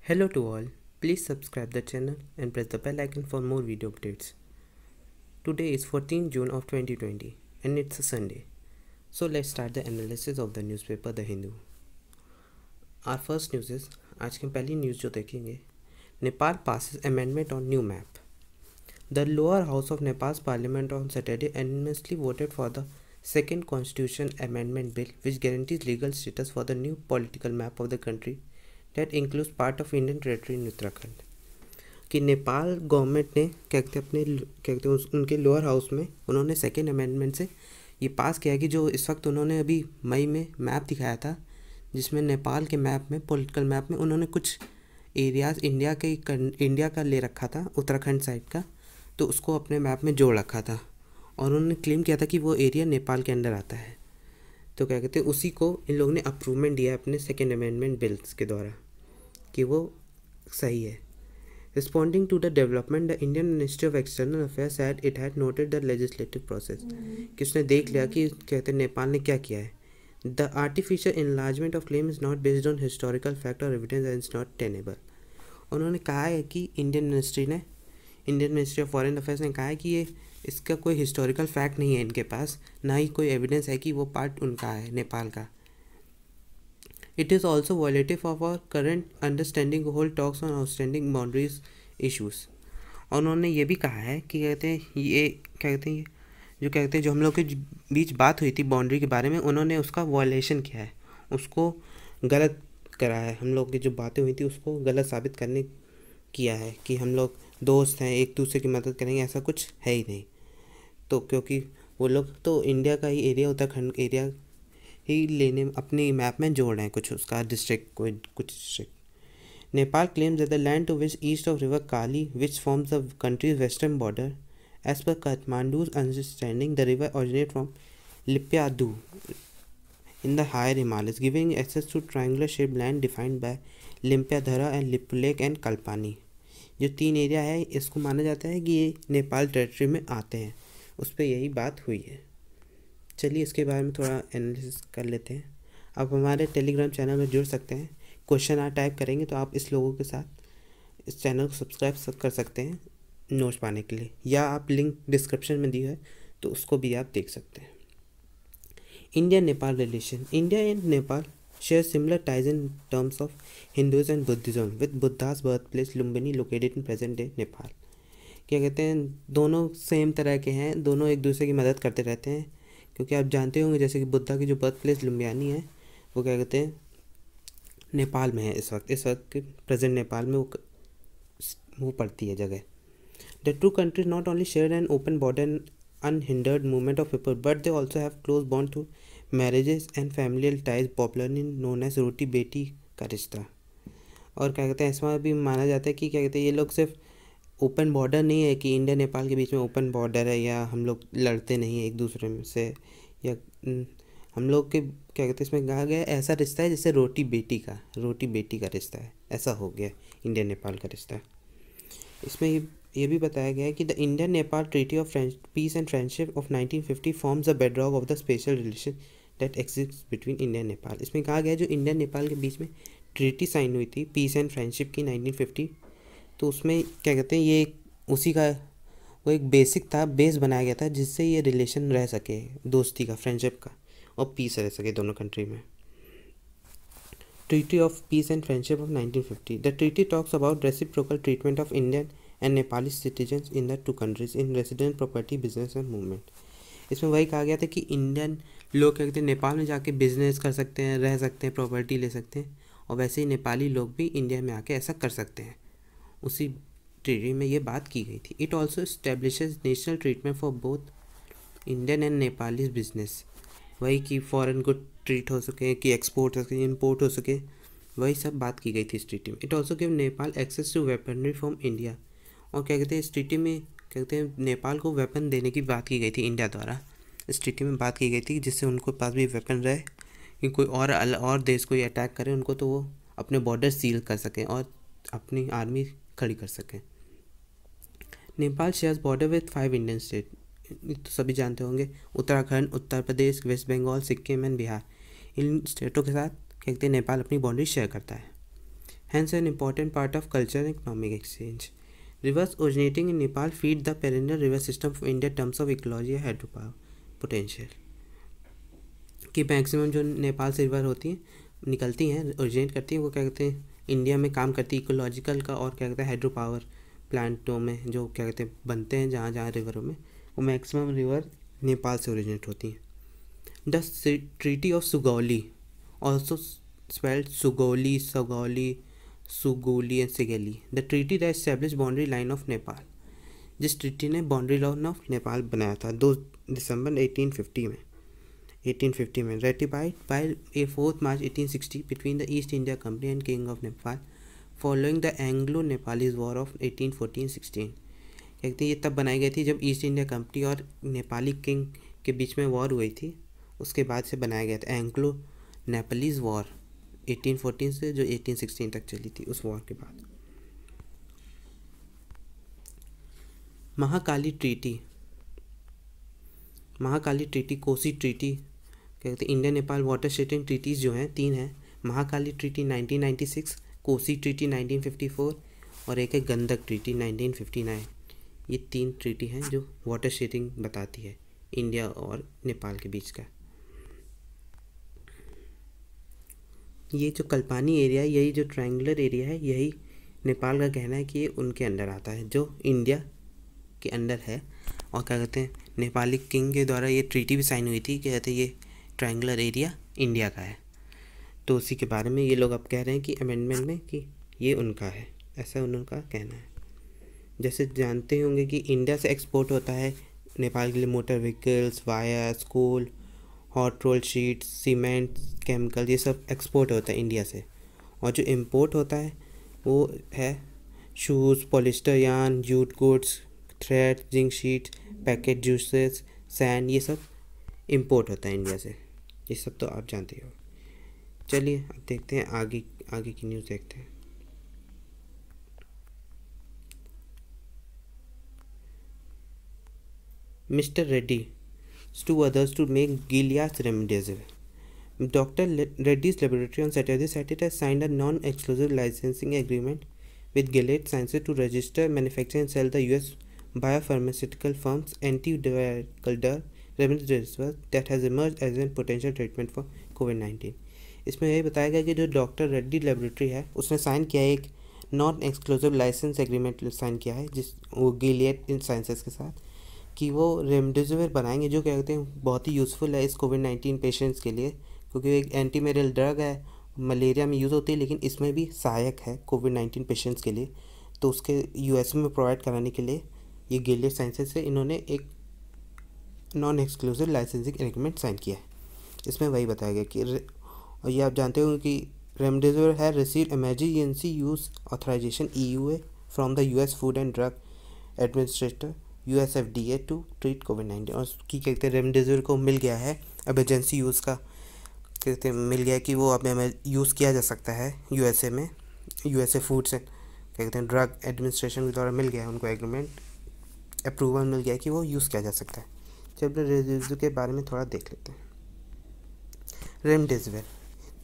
Hello to all. Please subscribe the channel and press the bell icon for more video updates. Today is 14 June of 2020 and it's a Sunday. So let's start the analysis of the newspaper The Hindu. Our first news is आज की पहली news जो देखेंगे Nepal passes amendment on new map. The lower house of Nepal's parliament on Saturday unanimously voted for the second constitution amendment bill which guarantees legal status for the new political map of the country that includes part of Indian territory in Uttarakhand. कि Nepal government ने, क्या कहते अपने, क्या कहते हैं उनके lower house में उन्होंने सेकेंड अमेंडमेंट से ये पास किया कि जो इस वक्त उन्होंने अभी मई में मैप दिखाया था, जिसमें नेपाल के मैप में पॉलिटिकल मैप में उन्होंने कुछ एरियाज़ इंडिया के इंडिया का ले रखा था उत्तराखंड साइड का तो उसको अपने मैप में जोड़ रखा था। और उन्होंने क्लेम किया था कि वो एरिया नेपाल के अंडर आता है। तो क्या कहते हैं, उसी को इन लोगों ने अप्रूवमेंट दिया अपने सेकेंड अमेंडमेंट बिल्स के द्वारा। कि वो सही है। Responding to the development the Indian ministry of external affairs had it had noted the legislative process कि उसने देख लिया कि कहते हैं नेपाल ने क्या किया है। The artificial enlargement of claim is not based on historical fact और evidence and is not tenable उन्होंने कहा है कि इंडियन मिनिस्ट्री ने Indian ministry of foreign affairs ने कहा है कि ये इसका कोई हिस्टोरिकल फैक्ट नहीं है इनके पास ना ही कोई एविडेंस है कि वो पार्ट उनका है नेपाल का। It is also violative of our current understanding hold talks on outstanding boundaries issues और उन्होंने ये भी कहा है कि कहते हैं, ये क्या कहते हैं, जो कहते हैं, जो हम लोग के बीच बात हुई थी बाउंड्री के बारे में, उन्होंने उसका वॉलेशन किया है। उसको गलत करा है। हम लोग की जो बातें हुई थी, उसको गलत साबित करने किया है कि हम लोग दोस्त हैं, एक दूसरे की मदद करेंगे, ऐसा कुछ है ही नहीं। तो क्योंकि वो लोग तो इंडिया का ही एरिया उत्तराखंड एरिया ही लेने, अपने मैप में जोड़ रहे हैं कुछ उसका डिस्ट्रिक्ट कुछ district Nepal claims the land to which east of river Kali which forms the country's western border as per Kathmandu's understanding the river originate from Limpiyadhura in the higher Himalayas giving access to triangular shape land defined by Limpiyadhura and Lipulekh and Kalapani जो तीन area है, इसको माना जाता है कि ये Nepal territory में आते हैं। उस पर यही बात हुई है। चलिए इसके बारे में थोड़ा एनालिसिस कर लेते हैं। आप हमारे टेलीग्राम चैनल में जुड़ सकते हैं। क्वेश्चन आप टाइप करेंगे तो आप इस लोगों के साथ इस चैनल को सब्सक्राइब कर सकते हैं नोट्स पाने के लिए। या आप लिंक डिस्क्रिप्शन में दी है तो उसको भी आप देख सकते हैं। India Nepal relation India and Nepal share similar ties in terms of Hindus and Buddhism with Buddha's birth place Lumbini located in present day Nepal क्या कहते हैं? दोनों सेम तरह के हैं, दोनों एक दूसरे की मदद करते रहते हैं। क्योंकि आप जानते होंगे जैसे कि बुद्धा की जो बर्थ प्लेस लुम्बियानी है, वो क्या कहते हैं? नेपाल में है इस वक्त। इस वक्त प्रेजेंट नेपाल में वो वो पड़ती है जगह। The two countries not only share an open border and unhindered movement of people but they also have close bond to marriages and familial ties popularly known as रोटी बेटी का रिश्ता और क्या कहते हैं इसमें भी माना जाता है कि क्या कहते हैं, ये लोग सिर्फ़ ओपन बॉर्डर नहीं है कि इंडिया नेपाल के बीच में ओपन बॉर्डर है या हम लोग लड़ते नहीं एक दूसरे में से या हम लोग के, क्या कहते हैं इसमें कहा गया ऐसा रिश्ता है जैसे रोटी बेटी का, रोटी बेटी का रिश्ता है, ऐसा हो गया इंडिया नेपाल का रिश्ता इसमें ये ये भी बताया गया है कि the Indian Nepal treaty of friend peace and friendship of 1950 forms the bedrock of the special relation that exist between India Nepal. इसमें कहा गया जो इंडिया नेपाल के बीच में ट्रीटी साइन हुई थी, पीस एंड फ्रेंडशिप की 1950 तो उसमें क्या कहते हैं, ये उसी का, वो एक बेसिक था बेस बनाया गया था, जिससे ये रिलेशन रह सके, दोस्ती का फ्रेंडशिप का, और पीस रह सके दोनों कंट्री में। Treaty of peace and friendship of 1950 the treaty talks about reciprocal treatment of Indian and Nepali citizen in the two countries in resident property business and movement इसमें वही कहा गया था कि इंडियन लोग क्या कहते हैं नेपाल में जाके बिज़नेस कर सकते हैं, रह सकते हैं प्रॉपर्टी ले सकते हैं, और वैसे ही नेपाली लोग भी इंडिया में आके ऐसा कर सकते हैं। उसी ट्रीटी में ये बात की गई थी। It also establish national treatment for both Indian and Nepali business वही कि फॉरेन को ट्रीट हो सके, कि एक्सपोर्ट हो सके इम्पोर्ट हो सके, वही सब बात की गई थी इस ट्रीटी में। It also give Nepal access to weaponry from India और क्या कहते हैं, इस ट्रीटी में क्या कहते हैं नेपाल को वेपन देने की बात की गई थी इंडिया द्वारा। इस ट्रीटी में बात की गई थी जिससे उनको पास भी वेपन रहे, कि कोई और और देश कोई अटैक करे, उनको तो वो अपने बॉर्डर सील कर सकें और अपनी आर्मी खड़ी कर सकें। Nepal shares border with five Indian state तो सभी जानते होंगे। उत्तराखंड, उत्तर प्रदेश, वेस्ट बंगाल, सिक्किम एंड बिहार। इन स्टेटों के साथ कहते हैं नेपाल अपनी बाउंड्री शेयर करता है। Hence an important part of culture economic exchange rivers originating in Nepal feed the perennial rivers system of India terms of ecology hydro power potential कि मैक्सिमम जो नेपाल से रिवर होती हैं, निकलती हैं ओरिजिनेट करती हैं, वो क्या कहते हैं? इंडिया में काम करती इकोलॉजिकल का और क्या कहते हैं हाइड्रो पावर प्लांटों में जो क्या कहते हैं बनते हैं जहाँ जहाँ रिवरों में, वो मैक्सिमम रिवर नेपाल से ओरिजिनेट होती हैं। The treaty of Sugauli also spelled Sugauli Sagauli Sugoli and Segowlee the treaty the establish boundary line of Nepal जिस ट्रीटी ने बाउंड्री लाइन ऑफ़ नेपाल बनाया था दो दिसंबर 1850 में। 1850 में ratified by a fourth March 1860 between the East India Company and king of Nepal following the Anglo Nepalese war of 1814-16 कहते हैं ये तब बनाई गई थी जब ईस्ट इंडिया कंपनी और नेपाली किंग के बीच में वॉर हुई थी। उसके बाद से बनाया गया था एंग्लो नेपालीज वॉर 1814 से जो 1816 तक चली थी उस वॉर के बाद। Mahakali treaty Mahakali treaty, Kosi treaty क्या कहते हैं India Nepal water sharing treaties जो हैं, तीन हैं। महाकाली ट्रीटी 1996 कोसी ट्रीटी 1954 और एक है गंदक ट्रीटी 1959 ये तीन ट्रीटी हैं जो वाटर शेयरिंग बताती है इंडिया और नेपाल के बीच का। ये जो कल्पानी एरिया है यही जो ट्रायंगुलर एरिया है, यही नेपाल का कहना है कि ये उनके अंडर आता है, जो इंडिया के अंडर है। और क्या कहते हैं नेपाली किंग के द्वारा ये ट्रीटी भी साइन हुई थी, कि कहते हैं ये ट्रायंगुलर एरिया इंडिया का है। तो उसी के बारे में ये लोग अब कह रहे हैं कि अमेंडमेंट में कि ये उनका है। ऐसा उनका कहना है। जैसे जानते होंगे कि इंडिया से एक्सपोर्ट होता है, नेपाल के लिए motor vehicles wire coal hot roll sheet cement chemical ये सब एक्सपोर्ट होता है इंडिया से। और जो इम्पोर्ट होता है, वो है shoes polyester yarn jute goods thread zinc sheet packet juices sand ये सब इम्पोर्ट होता है इंडिया से। ये सब तो आप जानते हो चलिए, अब देखते हैं आगे आगे की न्यूज़ देखते हैं। Mister Reddy to others to make Gilead's remdesivir doctor Reddy's laboratory on Saturday Saturday signed a non exclusive licensing agreement with Gilead science to register manufacture and sell the US biopharmaceutical firm's antiviral drug remdesivir that has emerged as a potential treatment for कोविड-19 इसमें यही बताया गया कि जो doctor Reddy laboratory है, उसने sign किया है एक non exclusive license agreement sign किया है, जिस वो गिलियड इन साइंसेस के साथ, कि वो रेमडेसिविर बनाएँगे, जो क्या कहते हैं, बहुत ही यूज़फुल है इस कोविड नाइन्टीन पेशेंट्स के लिए, क्योंकि एक एंटीमेरल ड्रग है मलेरिया में यूज़ होती है, लेकिन इसमें भी सहायक है कोविड नाइन्टीन पेशेंट्स के लिए। तो उसके यूएस में प्रोवाइड कराने के लिए ये गिलियड साइंसेस से इन्होंने एक non exclusive licensing agreement sign किया है। इसमें वही बताया गया कि और ये आप जानते हो कि रेमडेसिविर है receive emergency use authorization E U A from the U S food and drug administrator U S F D A to treat COVID nineteen और उसकी कहते हैं रेमडेसिविर को मिल गया है एमरजेंसी यूज़ का कहते हैं, मिल गया कि वो अब यूज़ किया जा सकता है यू एस ए में यू एस ए फ़ूड से कहते हैं ड्रग एडमिनिस्ट्रेशन के द्वारा मिल गया है उनको एग्रीमेंट अप्रूवल मिल गया कि वो यूज़ किया जा सकता है। रेमडेसिविर के बारे में थोड़ा देख लेते हैं। Remdesivir.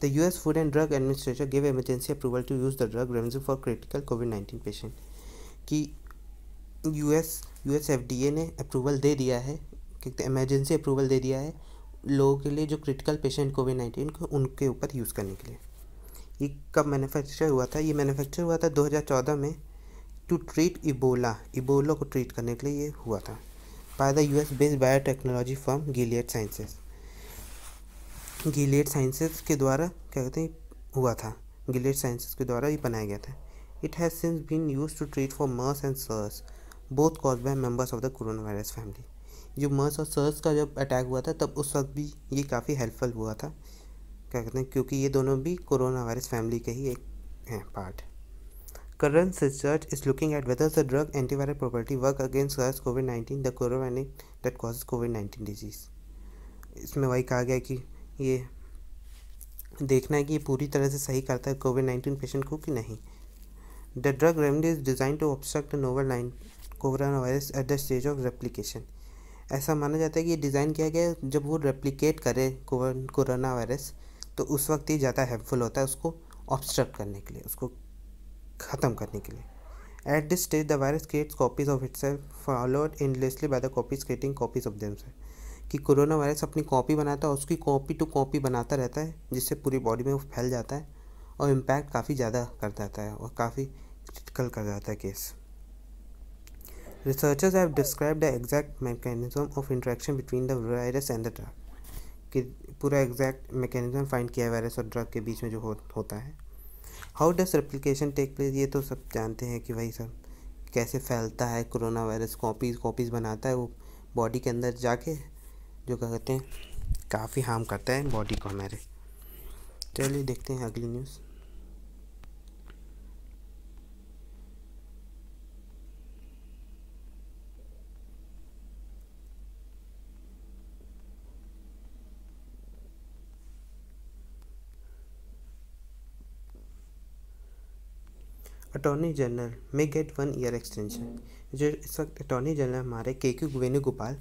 The U S food and drug administration give emergency approval to use the drug remdesivir for critical COVID nineteen patient कि U S U S F D A ने अप्रूवल दे दिया है कहते इमरजेंसी अप्रूवल दे दिया है लोगों के लिए जो क्रिटिकल पेशेंट कोविड नाइन्टीन को, उनके ऊपर यूज़ करने के लिए। ये कब मैन्युफैक्चर हुआ था? ये मैन्युफैक्चर हुआ था 2014 में टू ट्रीट इबोला इबोला को ट्रीट करने के लिए ये हुआ था। By the US based biotechnology firm Gilead sciences Gilead sciences के द्वारा, क्या कहते हैं, हुआ था। गिलियड साइंसेस के द्वारा ये बनाया गया था। It has since been use to treat for MERS and SARS both cause by members of the corona virus family जो मर्स और सर्स का जब अटैक हुआ था, तब उस वक्त भी ये काफ़ी हेल्पफुल हुआ था। क्या कहते हैं, क्योंकि ये दोनों भी कोरोना वायरस फैमिली के ही एक हैं part research is looking at whether the drug antiviral property work against SARS COVID nineteen the corona that cause COVID nineteen disease इसमें वही कहा गया कि ये देखना है कि ये पूरी तरह से सही करता है कोविड नाइन्टीन पेशेंट को कि नहीं। The drug remdesivir is design to obstruct novel nine corona virus at the stage of replication ऐसा माना जाता है कि ये डिज़ाइन किया गया जब वो रेप्लिकेट करे कोरोना वायरस तो उस वक्त ही ज़्यादा हेल्पफुल होता है उसको ऑब्स्ट्रक्ट करने के लिए, उसको ख़त्म करने के लिए। At this stage the virus creates copies of itself followed endlessly by the copies creating copies of them कि कोरोना वायरस अपनी कॉपी बनाता है और उसकी कॉपी टू कॉपी बनाता रहता है जिससे पूरी बॉडी में वो फैल जाता है और इम्पैक्ट काफ़ी ज़्यादा कर जाता है और काफ़ी क्रिटिकल कर जाता है case researchers have describe the exact mechanism of interaction between the virus and the drug कि पूरा एग्जैक्ट मैकेनिज्म फाइंड किया है वायरस और ड्रग के बीच में जो हो, होता है। How does replication take place ये तो सब जानते हैं कि भाई सब कैसे फैलता है कोरोना वायरस कॉपीज कॉपीज़ बनाता है वो बॉडी के अंदर जाके, जो क्या कहते हैं, काफ़ी हार्म करता है बॉडी को हमारे। चलिए देखते हैं अगली news attorney general may get one year extension जो इस वक्त अटॉर्नी जनरल हमारे के क्यू वेणुगोपाल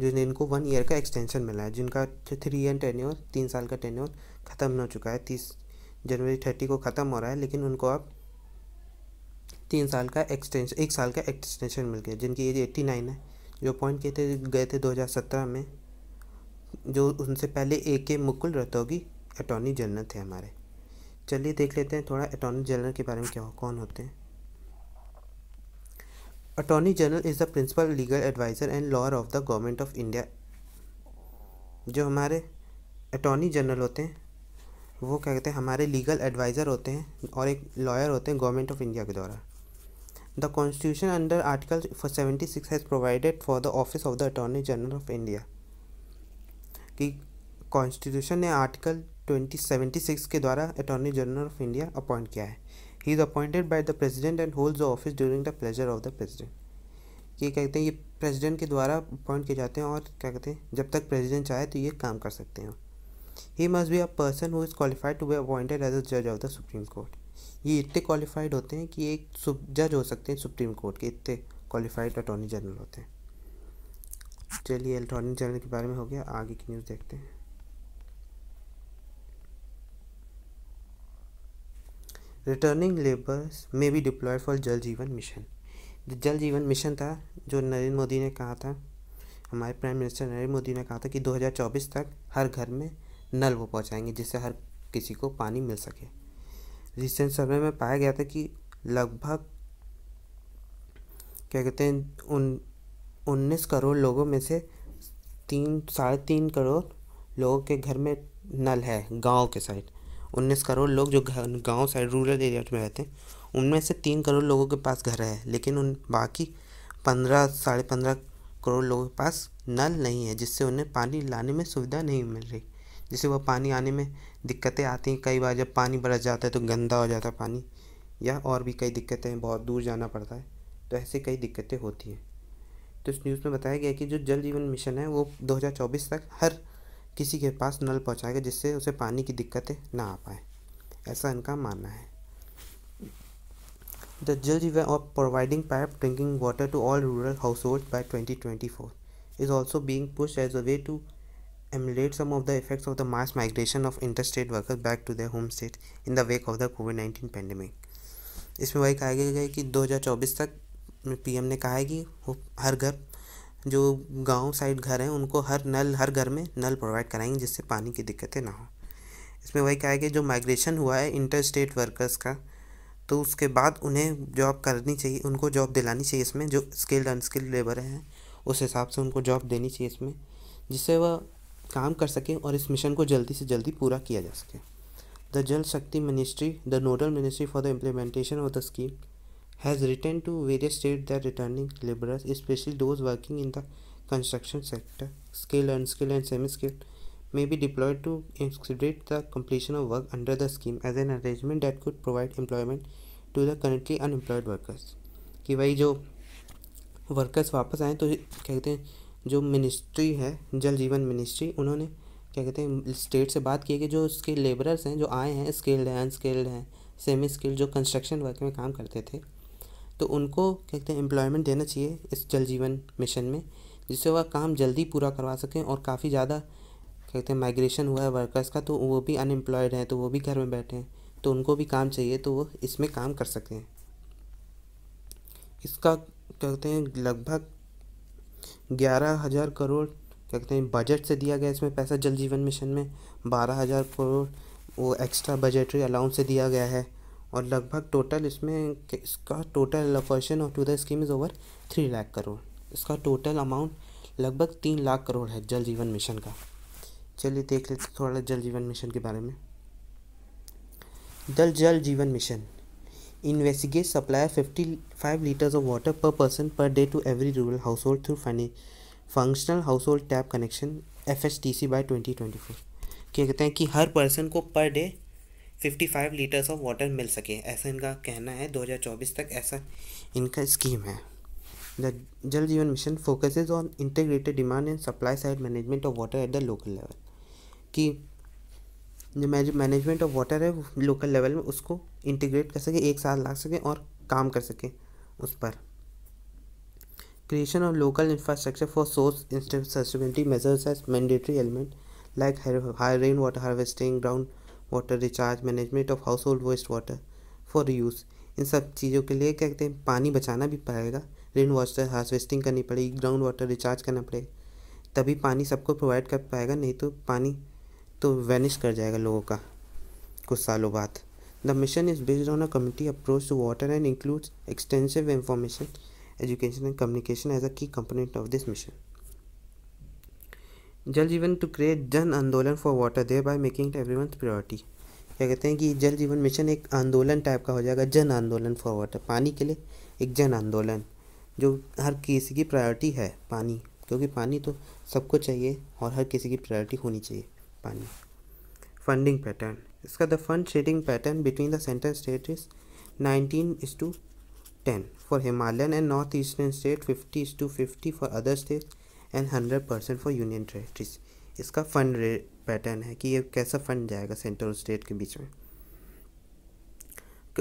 जो इनको वन ईयर का एक्सटेंशन मिला है, जिनका थ्री ईयर टेन्योर तीन साल का टेन्योर ख़त्म हो चुका है। तीस जनवरी थर्टी को ख़त्म हो रहा है, लेकिन उनको अब तीन साल का एक्सटेंशन एक साल का एक्सटेंशन मिल गया, जिनकी एज एट्टी नाइन है। जो अपॉइंट किए थे, गए थे दो हज़ार सत्रह में, जो उनसे पहले ए के मुकुल रतोगी अटॉर्नी जनरल थे हमारे। चलिए देख लेते हैं थोड़ा अटॉर्नी जनरल के बारे में क्या हो, कौन होते हैं। Attorney general is the principal legal adviser and lawyer of the government of India जो हमारे अटॉर्नी जनरल होते हैं, वो क्या कहते हैं, हमारे लीगल एडवाइज़र होते हैं और एक लॉयर होते हैं गवर्नमेंट ऑफ़ इंडिया के द्वारा। The constitution under article seventy six has provided for the office of the attorney general of India कि कॉन्स्टिट्यूशन ने आर्टिकल ट्वेंटी सेवेंटी सिक्स के द्वारा attorney general of India appoint किया है। He is appointed by the president and holds the office during the pleasure of the president ये कहते हैं? ये प्रेसिडेंट के द्वारा अपॉइंट किए जाते हैं और क्या कहते हैं? जब तक प्रेसिडेंट चाहे तो ये काम कर सकते हैं। He must be a person who is qualified to be appointed as a जज ऑफ़ द सुप्रीम कोर्ट ये इतने क्वालिफाइड होते हैं कि एक जज हो सकते हैं सुप्रीम कोर्ट के, इतने क्वालिफाइड अटॉर्नी जनरल होते हैं। चलिए अटॉर्नी जनरल के बारे में हो गया, आगे की न्यूज़ देखते हैं। Returning labours may be deployed for Jal Jeevan mission जल जीवन मिशन था, जो नरेंद्र मोदी ने कहा था, हमारे प्राइम मिनिस्टर नरेंद्र मोदी ने कहा था कि 2024 तक हर घर में नल वो पहुंचाएँगे, जिससे हर किसी को पानी मिल सके। रिसेंट सर्वे में पाया गया था कि लगभग, क्या कहते हैं, उन, उन्नीस करोड़ लोगों में से तीन, साढ़े तीन करोड़ लोगों के घर में नल है, गाँव के साइड। उन्नीस करोड़ लोग जो गाँव साइड रूरल एरिया में रहते हैं, उनमें से तीन करोड़ लोगों के पास घर है, लेकिन उन, बाकी पंद्रह, साढ़े पंद्रह करोड़ लोगों के पास नल नहीं है, जिससे उन्हें पानी लाने में सुविधा नहीं मिल रही। जिससे वह पानी आने में दिक्कतें आती हैं, कई बार जब पानी बरस जाता है तो गंदा हो जाता है पानी, या और भी कई दिक्कतें बहुत दूर जाना पड़ता है तो ऐसे कई दिक्कतें होती हैं। तो इस न्यूज़ में बताया गया कि जो जल जीवन मिशन है, वो 2024 तक हर किसी के पास नल पहुंचाएगा जिससे उसे पानी की दिक्कतें ना आ पाए ऐसा इनका मानना है the Jal Jeevan of providing pipe drinking water to all rural household by twenty twenty four is also being push as a way to emulate some of the effects of the mass migration of interstate workers back to their home state in the wake of the COVID-19 pandemic. इसमें वही कहा गया है कि 2024 तक PM ने कहा है कि वो हर घर जो गाँव साइड घर हैं, उनको हर नल, हर घर में नल प्रोवाइड कराएँगे जिससे पानी की दिक्कतें ना हो। इसमें वही कहा कि जो माइग्रेशन हुआ है इंटर स्टेट वर्कर्स का तो उसके बाद उन्हें जॉब करनी चाहिए, उनको जॉब दिलानी चाहिए इसमें, जो स्किल्ड अनस्किल्ड लेबर हैं, उस हिसाब से उनको जॉब देनी चाहिए इसमें, जिससे वह काम कर सकें और इस मिशन को जल्दी से जल्दी पूरा किया जा सके। The Jal Shakti ministry the nodal ministry for the implementation of the scheme has written to various states that returning laborers, especially those working in the construction sector, skilled, unskilled, and semi-skilled, may be deployed to expedite the completion of work under the scheme as an arrangement that could provide employment to the currently unemployed workers. कि भाई जो workers वापस आए तो कहते हैं जो ministry है जल जीवन मिनिस्ट्री उन्होंने क्या कहते हैं स्टेट से बात की है कि जो उसके लेबरर्स हैं जो आए हैं स्किल्ड हैं अनस्किल्ड हैं सेमी स्किल्ड जो कंस्ट्रक्शन वर्क में काम करते थे तो उनको कहते हैं एम्प्लॉयमेंट देना चाहिए इस जल जीवन मिशन में, जिससे वह काम जल्दी पूरा करवा सकें और काफ़ी ज़्यादा, क्या कहते हैं माइग्रेशन हुआ है वर्कर्स का तो वो भी अनएम्प्लॉयड हैं तो वो भी घर में बैठे हैं तो उनको भी काम चाहिए तो वो इसमें काम कर सकें। इसका कहते हैं, लगभग ग्यारह हज़ार करोड़, क्या कहते हैं बजट से दिया गया इसमें पैसा जल जीवन मिशन में, बारह हज़ार करोड़ वो एक्स्ट्रा बजटरी अलाउंस से दिया गया है। और लगभग टोटल इसमें इसका total allocation to the scheme is over three lakh crore इसका टोटल अमाउंट लगभग तीन लाख करोड़ है जल जीवन मिशन का। चलिए देख लेते थोड़ा जल जीवन मिशन के बारे में। दल Jal Jeevan Mission investigate supply fifty five litres of water per person per day to every rural household through functional household tap connection F S T C by twenty twenty four क्या कहते हैं कि हर person को per day fifty five litres of water मिल सके। ऐसा इनका कहना है दो हज़ार चौबीस तक ऐसा इनका स्कीम है। The Jal Jeevan Mission focuses on integrated demand and supply side management of water at the local level कि जो मैनेजमेंट ऑफ़ वाटर है लोकल लेवल में उसको इंटीग्रेट कर सके एक साथ ला सके और काम कर सके उस पर। Creation of local infrastructure for source sustainability measures as mandatory element like high rainwater harvesting, ground water management of household waste water for use इन सब चीज़ों के लिए क्या कहते हैं, पानी बचाना भी पड़ेगा। रेन वाटर हार्वेस्टिंग करनी पड़ेगी ग्राउंड वाटर रिचार्ज करना पड़ेगा। तभी पानी सबको प्रोवाइड कर पाएगा, नहीं तो पानी तो वैनिश कर जाएगा लोगों का कुछ सालों बाद। The mission is based on a community approach to water and includes extensive information education and communication as a key component of this mission. जल जीवन टू क्रिएट जन आंदोलन for water thereby making every priority क्या कहते हैं कि जल Jeevan mission एक आंदोलन टाइप का हो जाएगा, जन आंदोलन फॉर वाटर पानी के लिए एक जन आंदोलन, जो हर किसी की प्रायोरिटी है पानी, क्योंकि पानी तो सबको चाहिए और हर किसी की प्रायोरिटी होनी चाहिए पानी. फंडिंग पैटर्न इसका the fund sharing pattern between the central state is nineteen is to ten for Himalayan and northeastern state 50 is to 50 for other states and hundred percent for union territories इसका fund pattern है कि ये कैसा fund जाएगा central और state के बीच में।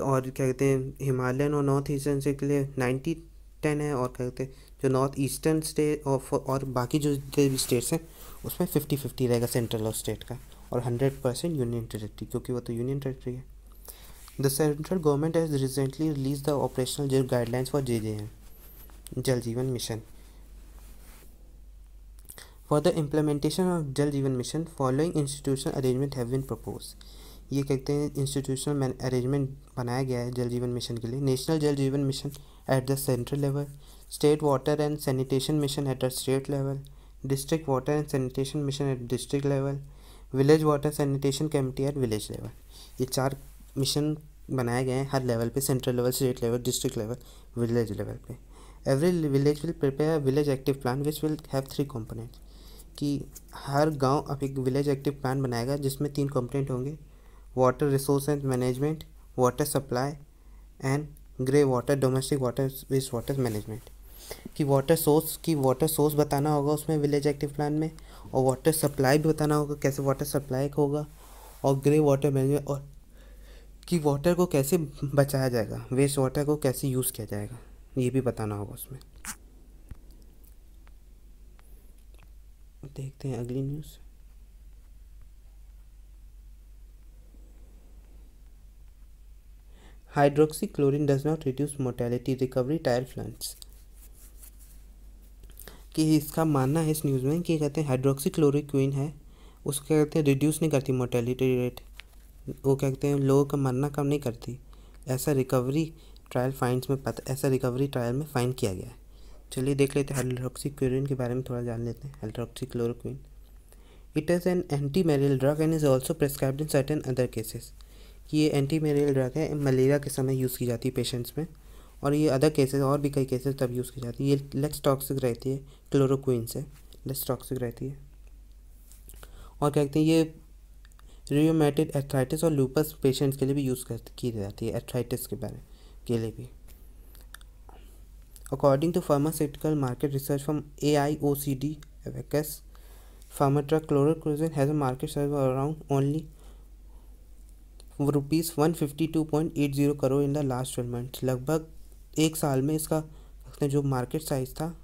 और क्या कहते हैं हिमालयन और नॉर्थ ईस्टर्न स्टेट के लिए नाइन्टी टेन है और क्या कहते हैं जो नॉर्थ ईस्टर्न स्टेट और और बाकी जो जितने भी स्टेट्स हैं उसमें फिफ्टी फिफ्टी रहेगा सेंट्रल और स्टेट का और हंड्रेड परसेंट यूनियन टेरेटरी क्योंकि वो तो यूनियन टेरेटरी है। The central government has recently released the for J J JJM, Jal Jeevan Mission. For the implementation of Jal Jeevan Mission following institutional arrangement have been proposed. ये कहते हैं institutional arrangement बनाया गया है जल Jeevan mission के लिए। National Jal Jeevan Mission at the central level state water and sanitation mission at the state level district water and sanitation mission at district level village water sanitation committee at village level ये चार mission बनाए गए हैं हर level पे central level state level district level village level पे। Every village will prepare village active plan which will have three components कि हर गाँव अब एक विलेज एक्टिव प्लान बनाएगा, जिसमें तीन कंपोनेंट होंगे। Water resource and management water supply and grey water domestic water waste water management कि वाटर सोर्स की वाटर सोर्स बताना होगा उसमें विलेज एक्टिव प्लान में, और वाटर सप्लाई भी बताना होगा, कैसे वाटर सप्लाई होगा, और ग्रे वाटर मैनेजमेंट और कि वाटर को कैसे बचाया जाएगा वेस्ट वाटर को कैसे यूज़ किया जाएगा, ये भी बताना होगा उसमें। देखते हैं अगली news hydroxychloroquine does not reduce mortality recovery trial finds कि इसका मानना है इस न्यूज़ में कि कहते हैं हाइड्रोक्सी क्लोरिक्विन है, उसको कहते हैं रिड्यूस नहीं करती मोर्टेलिटी रेट वो क्या कहते हैं लोगों का मरना कम नहीं करती। ऐसा रिकवरी ट्रायल फाइंड्स में पता, ऐसा रिकवरी ट्रायल में फाइंड किया गया है। चलिए देख लेते हैं हाइड्रोक्सी क्लोरिन के बारे में थोड़ा जान लेते हैं hydroxychloroquine it is an anti malarial drug and is also prescribed in certain other cases ये एंटी मेरियल ड्रग है मलेरिया के समय यूज़ की जाती है पेशेंट्स में, और ये अदर केसेस और भी कई केसेस तब यूज़ की जाती है। ये लेक्स टॉक्सिक रहती है क्लोरोक्विन से लेक्स टॉक्सिक रहती है। और क्या कहते हैं, ये रियोमेटेड एथराइटिस और लूपस पेशेंट्स के लिए भी यूज़ की जाती है एथराइटिस के बारे, के लिए भी। To market research from A I O C D एवेकस Pharmatrac chloroquine has a market serve around only rupees one fifty two point eight zero crore in the last twelve month लगभग एक साल में इसका जो मार्केट साइज़ था,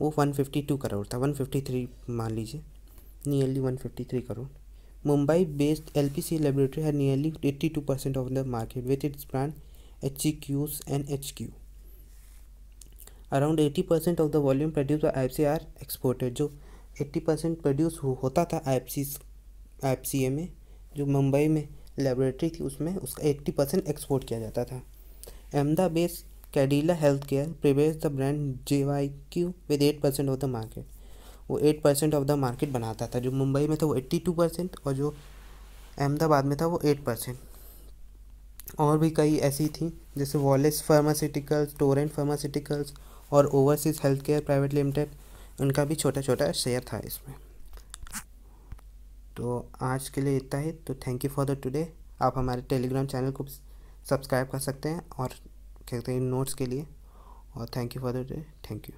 वो one fifty to crore था। One fifty three मान लीजिए nearly one fifty three crore Mumbai based LPC laboratory had nearly 82% of the market with its and H and HQ. Around 80% of the volume produced by IFC are exported जो 80% produce होता था I F में, जो मुंबई में laboratory थी, उसमें उसका 80% export किया जाता था। Ahmedabad based Cadila health care prevails the brand J Y Q with eight percent of the market वो eight percent of the market बनाता था। जो मुंबई में था, वो एट्टी टू परसेंट और जो अहमदाबाद में था, वो एट परसेंट। और भी कई ऐसी थी, जैसे वॉलेस फार्मास्यूटिकल्स टोरेंट फार्मास्यूटिकल्स और overseas health care private limited उनका भी छोटा छोटा शेयर था इसमें। तो आज के लिए इतना ही। तो thank you for the today आप हमारे टेलीग्राम चैनल को सब्सक्राइब कर सकते हैं और कहते हैं नोट्स के लिए। और thank you for the today thank you